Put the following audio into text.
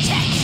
Check!